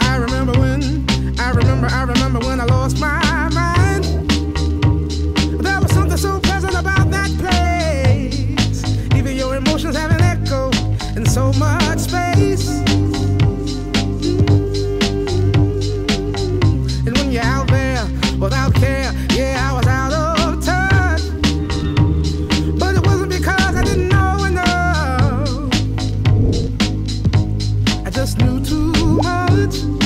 I remember when, I remember, I remember when I lost my mind. There was something so about that place. Even your emotions have an echo in so much space. too much.